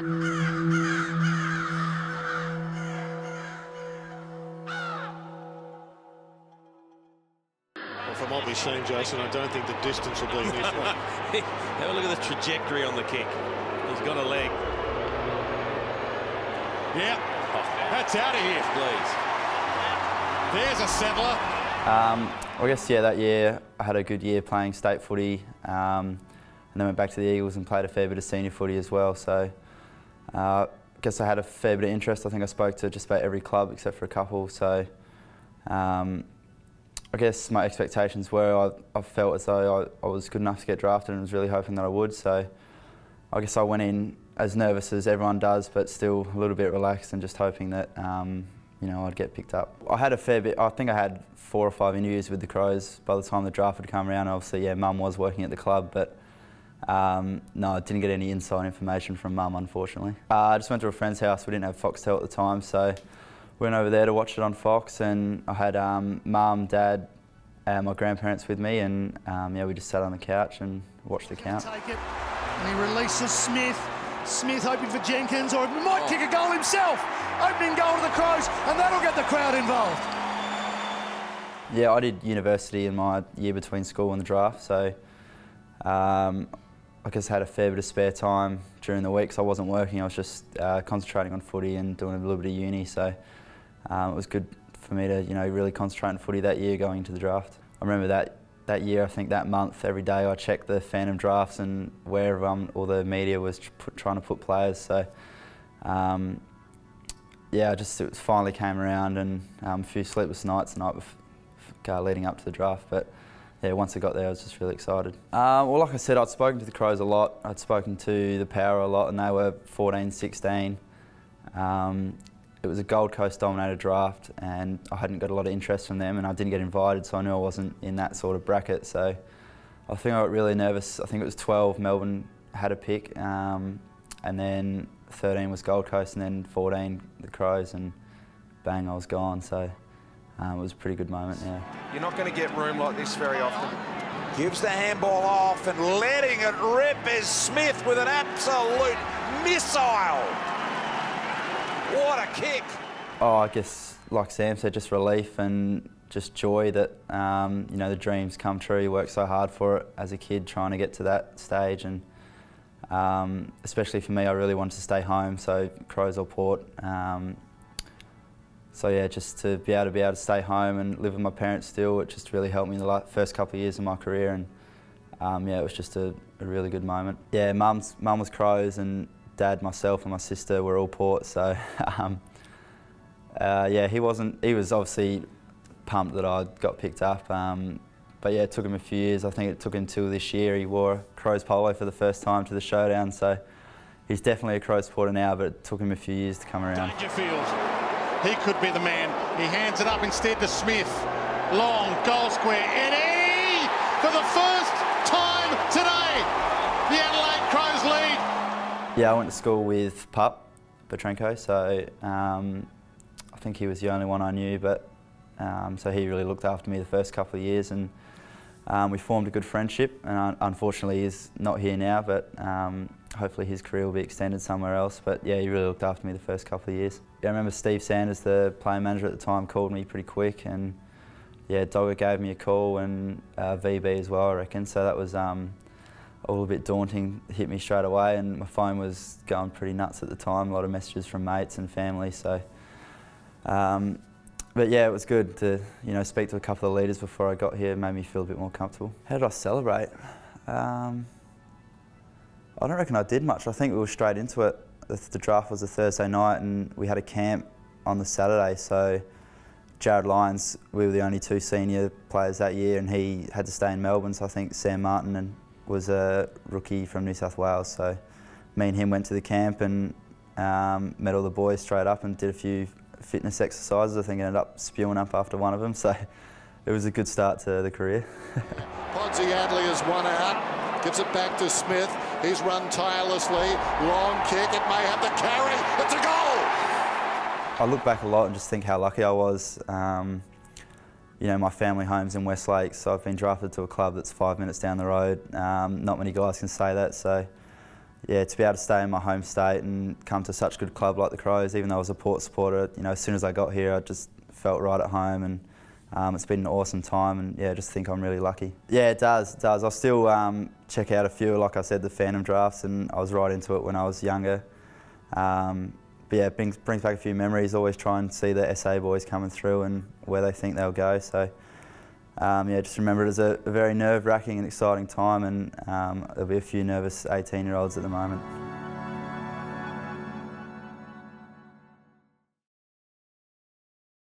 Well, from what we've seen, Jason, I don't think the distance will be an issue. Have a look at the trajectory on the kick. He's got a leg. yeah, that's out of here. Please. There's a settler. Um, I guess, yeah, that year I had a good year playing state footy um, and then went back to the Eagles and played a fair bit of senior footy as well. So uh, I guess I had a fair bit of interest. I think I spoke to just about every club except for a couple. So um, I guess my expectations were I, I felt as though I, I was good enough to get drafted and was really hoping that I would. So I guess I went in as nervous as everyone does, but still a little bit relaxed and just hoping that um, you know I'd get picked up. I had a fair bit. I think I had four or five interviews with the Crows by the time the draft had come around. Obviously, yeah, Mum was working at the club, but um, no, I didn't get any inside information from Mum, unfortunately. Uh, I just went to a friend's house. We didn't have Foxtel at the time, so we went over there to watch it on Fox, and I had um, Mum, Dad, and my grandparents with me, and um, yeah, we just sat on the couch and watched the count. Take it. And he releases Smith. Smith hoping for Jenkins, or he might kick a goal himself. Opening goal to the Crows, and that'll get the crowd involved. Yeah, I did university in my year between school and the draft, so um, I just had a fair bit of spare time during the week, I wasn't working. I was just uh, concentrating on footy and doing a little bit of uni, so um, it was good for me to, you know, really concentrate on footy that year going into the draft. I remember that that year, I think that month, every day I checked the Phantom drafts and where um, all the media was put, trying to put players. So, um, yeah, just it finally came around and um, a few sleepless nights the night before, leading up to the draft. But yeah, once I got there, I was just really excited. Uh, well, like I said, I'd spoken to the Crows a lot. I'd spoken to the Power a lot, and they were 14, 16. Um, it was a Gold Coast dominated draft and I hadn't got a lot of interest from them and I didn't get invited so I knew I wasn't in that sort of bracket so I think I got really nervous. I think it was 12 Melbourne had a pick um, and then 13 was Gold Coast and then 14 the Crows and bang I was gone so um, it was a pretty good moment yeah. You're not going to get room like this very often. Gives the handball off and letting it rip is Smith with an absolute missile. What a kick! Oh, I guess, like Sam said, just relief and just joy that um, you know the dreams come true. You work so hard for it as a kid, trying to get to that stage, and um, especially for me, I really wanted to stay home. So Crows or Port. Um, so yeah, just to be able to be able to stay home and live with my parents still, it just really helped me in the first couple of years of my career, and um, yeah, it was just a, a really good moment. Yeah, mum's mum was Crows and dad, myself, and my sister were all Port. So, um, uh, yeah, he wasn't. He was obviously pumped that I got picked up. Um, but yeah, it took him a few years. I think it took him till this year. He wore a Crows polo for the first time to the showdown. So he's definitely a Crows supporter now. But it took him a few years to come around. Dangerfield, he could be the man. He hands it up instead to Smith. Long goal square. Eddie for the first time today. The Adelaide Crows lead. Yeah, I went to school with Pup Petrenko, so um, I think he was the only one I knew, but um, so he really looked after me the first couple of years and um, we formed a good friendship and unfortunately he's not here now, but um, hopefully his career will be extended somewhere else. But yeah, he really looked after me the first couple of years. Yeah, I remember Steve Sanders, the player manager at the time, called me pretty quick and yeah, Dogger gave me a call and uh, VB as well, I reckon. So that was um, a little bit daunting, hit me straight away and my phone was going pretty nuts at the time, a lot of messages from mates and family. So, um, but yeah, it was good to you know speak to a couple of leaders before I got here. It made me feel a bit more comfortable. How did I celebrate? Um, I don't reckon I did much. I think we were straight into it. The, draft was a Thursday night, and we had a camp on the Saturday. So Jarryd Lyons, we were the only two senior players that year, and he had to stay in Melbourne. So I think Sam Martin and was a rookie from New South Wales. So me and him went to the camp and um, met all the boys straight up and did a few fitness exercises. I think I ended up spewing up after one of them. So it was a good start to the career. Podsy Adley has one out, gives it back to Smith. He's run tirelessly. Long kick, it may have the carry. It's a goal! I look back a lot and just think how lucky I was. Um, you know, my family home's in Westlake, so I've been drafted to a club that's five minutes down the road. Um, not many guys can say that, so yeah, to be able to stay in my home state and come to such a good club like the Crows, even though I was a Port supporter, you know, as soon as I got here, I just felt right at home and um, it's been an awesome time and yeah, I just think I'm really lucky. Yeah, it does, it does. I'll still um, check out a few, like I said, the Phantom drafts and I was right into it when I was younger. Um, but yeah, it brings, brings back a few memories. Always try and see the SA boys coming through and where they think they'll go. So um, yeah, just remember it as a, a very nerve-wracking and exciting time and um, there'll be a few nervous 18-year-olds at the moment.